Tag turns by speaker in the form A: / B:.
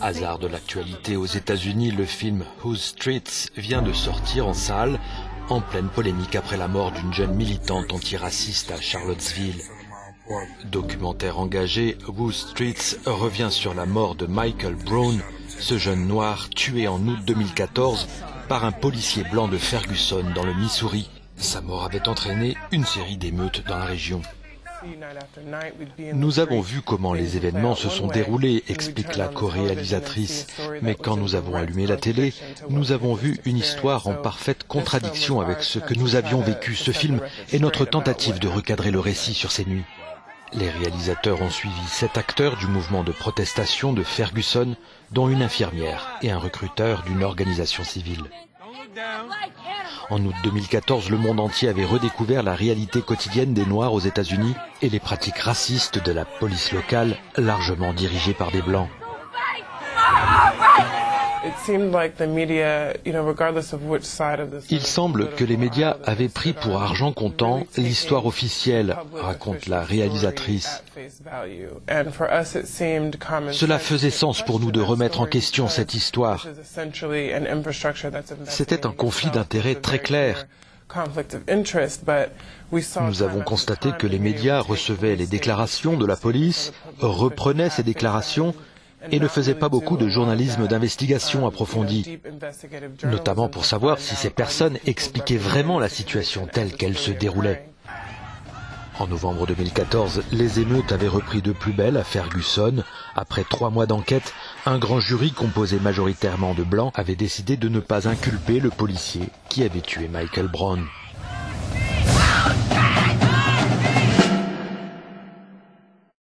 A: Hasard de l'actualité aux États-Unis, le film Whose Streets vient de sortir en salle, en pleine polémique après la mort d'une jeune militante antiraciste à Charlottesville. Documentaire engagé, Whose Streets revient sur la mort de Michael Brown, ce jeune noir tué en août 2014 par un policier blanc de Ferguson dans le Missouri. Sa mort avait entraîné une série d'émeutes dans la région. Nous avons vu comment les événements se sont déroulés, explique la co-réalisatrice. Mais quand nous avons allumé la télé, nous avons vu une histoire en parfaite contradiction avec ce que nous avions vécu. Ce film est notre tentative de recadrer le récit sur ces nuits. Les réalisateurs ont suivi sept acteurs du mouvement de protestation de Ferguson, dont une infirmière et un recruteur d'une organisation civile. En août 2014, le monde entier avait redécouvert la réalité quotidienne des Noirs aux États-Unis et les pratiques racistes de la police locale, largement dirigée par des Blancs. Il semble que les médias avaient pris pour argent comptant l'histoire officielle, raconte la réalisatrice. Cela faisait sens pour nous de remettre en question cette histoire. C'était un conflit d'intérêts très clair. Nous avons constaté que les médias recevaient les déclarations de la police, reprenaient ces déclarations et ne faisait pas beaucoup de journalisme d'investigation approfondi, notamment pour savoir si ces personnes expliquaient vraiment la situation telle qu'elle se déroulait. En novembre 2014, les émeutes avaient repris de plus belle à Ferguson. Après trois mois d'enquête, un grand jury composé majoritairement de blancs avait décidé de ne pas inculper le policier qui avait tué Michael Brown.